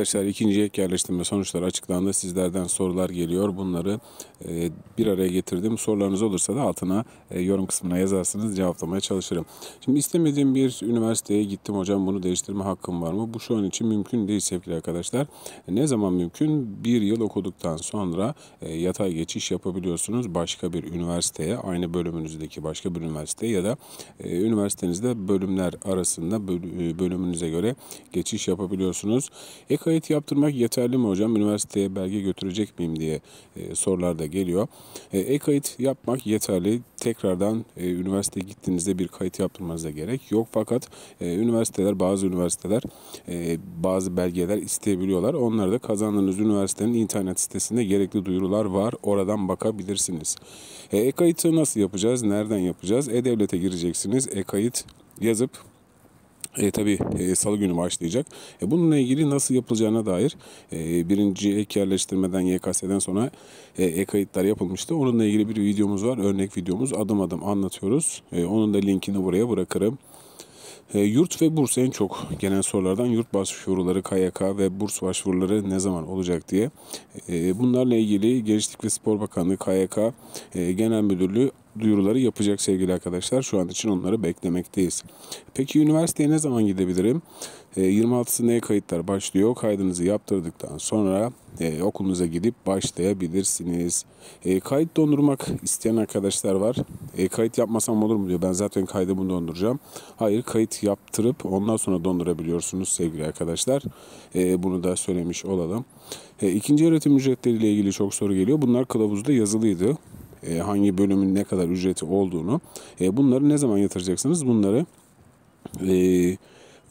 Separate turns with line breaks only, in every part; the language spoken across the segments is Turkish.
Arkadaşlar ikinci ek yerleştirme sonuçları açıklandı. Sizlerden sorular geliyor. Bunları e, bir araya getirdim. Sorularınız olursa da altına e, yorum kısmına yazarsınız. Cevaplamaya çalışırım. Şimdi istemediğim bir üniversiteye gittim hocam bunu değiştirme hakkım var mı? Bu şu an için mümkün değil sevgili arkadaşlar. Ne zaman mümkün? Bir yıl okuduktan sonra e, yatay geçiş yapabiliyorsunuz. Başka bir üniversiteye, aynı bölümünüzdeki başka bir üniversiteye ya da e, üniversitenizde bölümler arasında e, bölümünüze göre geçiş yapabiliyorsunuz. E-kayıt yaptırmak yeterli mi hocam? Üniversiteye belge götürecek miyim diye e, sorular da geliyor. E, E-kayıt yapmak yeterli. Tekrardan e, üniversiteye gittiğinizde bir kayıt yaptırmanıza gerek yok. Fakat e, üniversiteler, bazı üniversiteler e, bazı belgeler isteyebiliyorlar. Onları da kazandığınız üniversitenin internet sitesinde gerekli duyurular var. Oradan bakabilirsiniz. E, E-kayıtı nasıl yapacağız? Nereden yapacağız? E-Devlet'e gireceksiniz. E-kayıt yazıp e, tabii e, salı günü başlayacak. E, bununla ilgili nasıl yapılacağına dair e, birinci ek yerleştirmeden YKS'den sonra e, e-kayıtlar yapılmıştı. Onunla ilgili bir videomuz var. Örnek videomuz adım adım anlatıyoruz. E, onun da linkini buraya bırakırım. E, yurt ve burs en çok gelen sorulardan yurt başvuruları, KYK ve burs başvuruları ne zaman olacak diye. E, bunlarla ilgili Gençlik ve Spor Bakanlığı, KYK e, Genel Müdürlüğü duyuruları yapacak sevgili arkadaşlar. Şu an için onları beklemekteyiz. Peki üniversiteye ne zaman gidebilirim? E, 26'sında e-kayıtlar başlıyor. Kaydınızı yaptırdıktan sonra e, okulunuza gidip başlayabilirsiniz. E, kayıt dondurmak isteyen arkadaşlar var. E, kayıt yapmasam olur mu diyor. Ben zaten kaydımı donduracağım. Hayır kayıt yaptırıp ondan sonra dondurabiliyorsunuz sevgili arkadaşlar. E, bunu da söylemiş olalım. E, ikinci öğretim ücretleriyle ilgili çok soru geliyor. Bunlar kılavuzda yazılıydı. E, hangi bölümün ne kadar ücreti olduğunu. E, bunları ne zaman yatıracaksınız? Bunları e,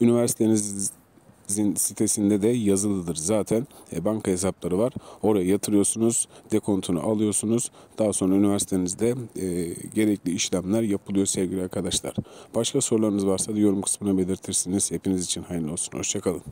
üniversitenizin sitesinde de yazılıdır. Zaten e, banka hesapları var. Oraya yatırıyorsunuz, dekontunu alıyorsunuz. Daha sonra üniversitenizde e, gerekli işlemler yapılıyor sevgili arkadaşlar. Başka sorularınız varsa yorum kısmına belirtirsiniz. Hepiniz için hayırlı olsun. Hoşçakalın.